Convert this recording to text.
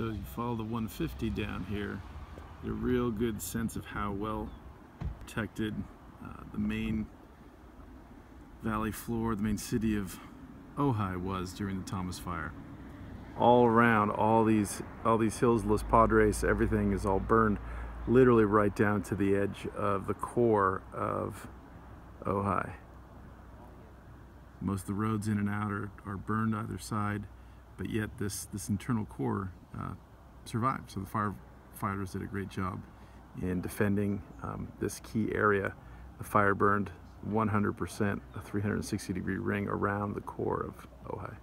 So you follow the 150 down here, get a real good sense of how well protected uh, the main valley floor, the main city of Ojai was during the Thomas Fire. All around, all these all these hills, Los Padres, everything is all burned, literally right down to the edge of the core of Ojai. Most of the roads in and out are, are burned either side, but yet this, this internal core uh, survived. So the firefighters did a great job in defending um, this key area. The fire burned 100% a 360 degree ring around the core of Ojai.